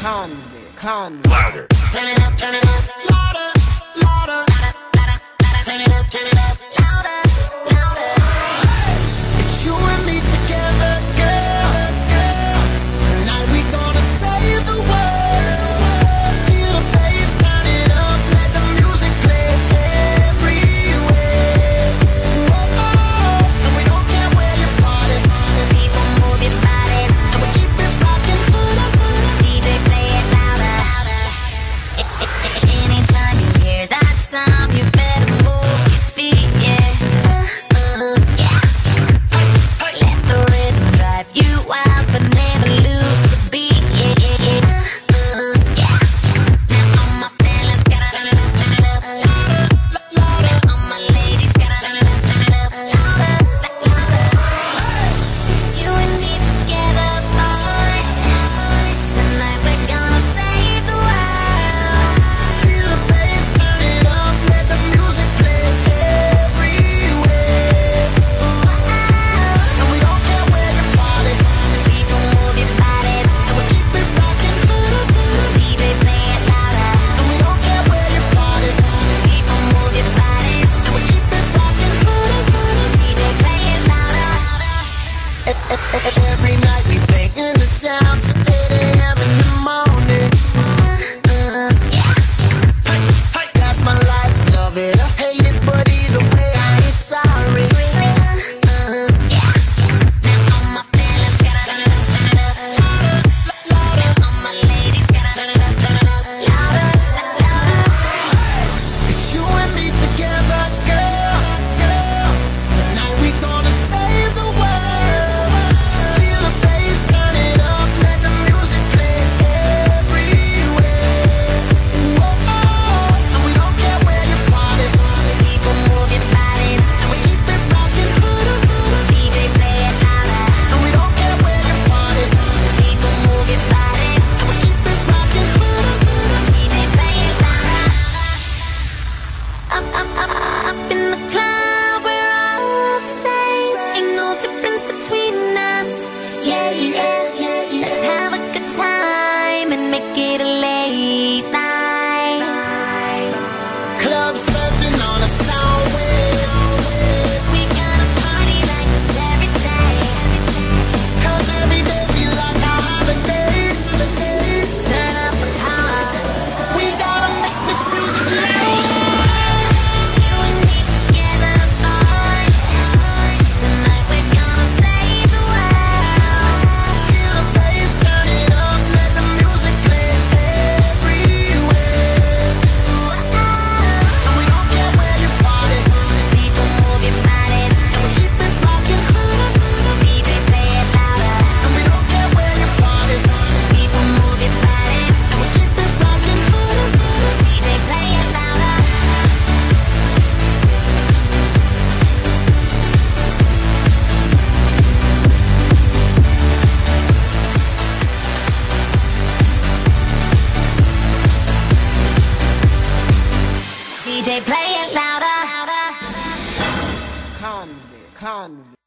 Convict. Convict. Louder. Turn it up, turn it up. DJ, play it louder. Convict, convict.